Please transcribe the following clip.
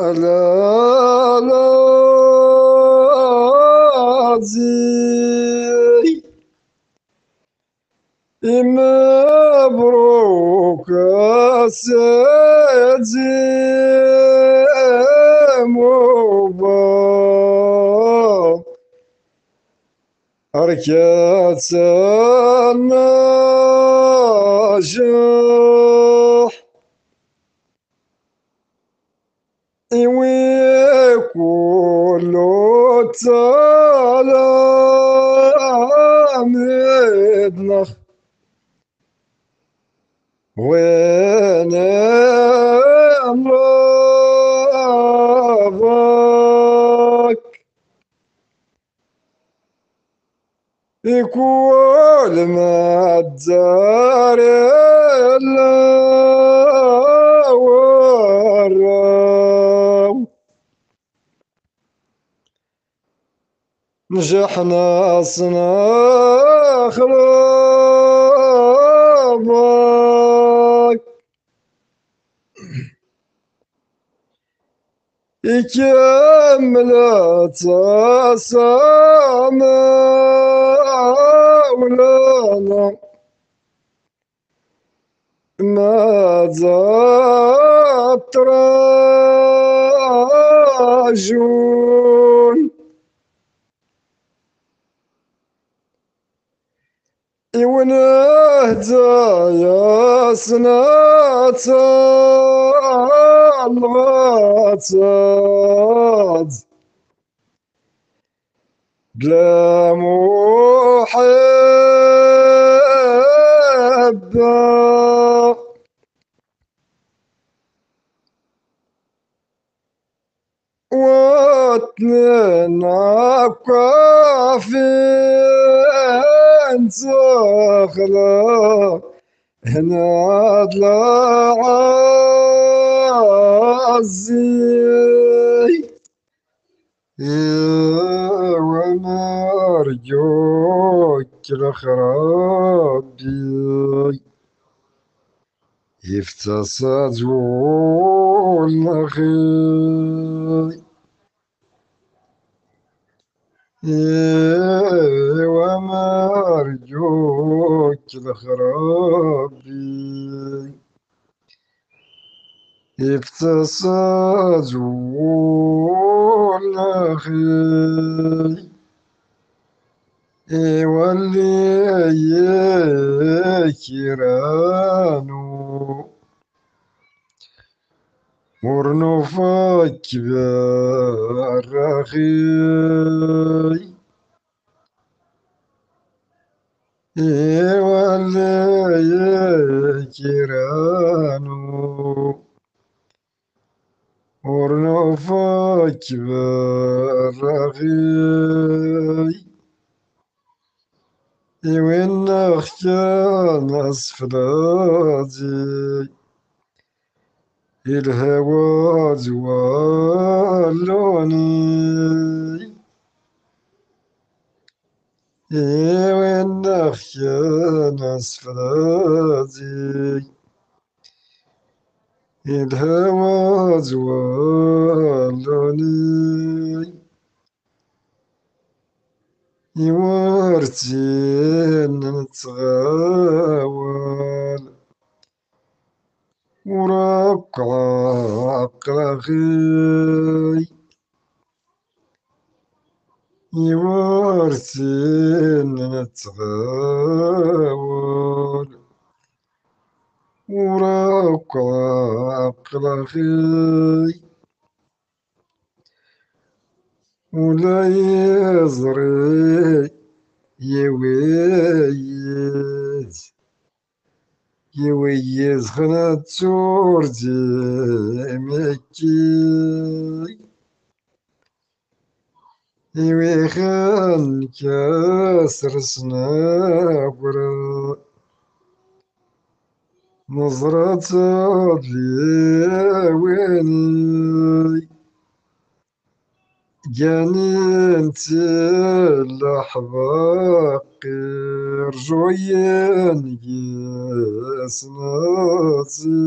ألا لا زي مبروك سيدي مبارك النجاح وكل تلاميذنا وين امراضك كل ما تزار نجحنا صنا خرابك كملت سما ولانا ما زاد ونهدى يا سنة الغطاد بلا محبة واثنين في تخلى هنا طلع عزي وما رجوك الخرابي يفتصد والنخي وما رجوك الخرابي يفتصد والنخي يولي يكرانو ورنوفك بالرخي يولي يكرانو ورنوفك بالرخي وين كان أسفلاتي الهوى زوالوني كان أسفلاتي الهوى زوالوني يورتين نتغاول ورقع عقلغي يورتين نتغاول ورقع عقلغي ولا يزري يويز يويز خنا تورجي مكي كاسر سنابرا نظرة ويني جننت الأحباق رجوين يسناتي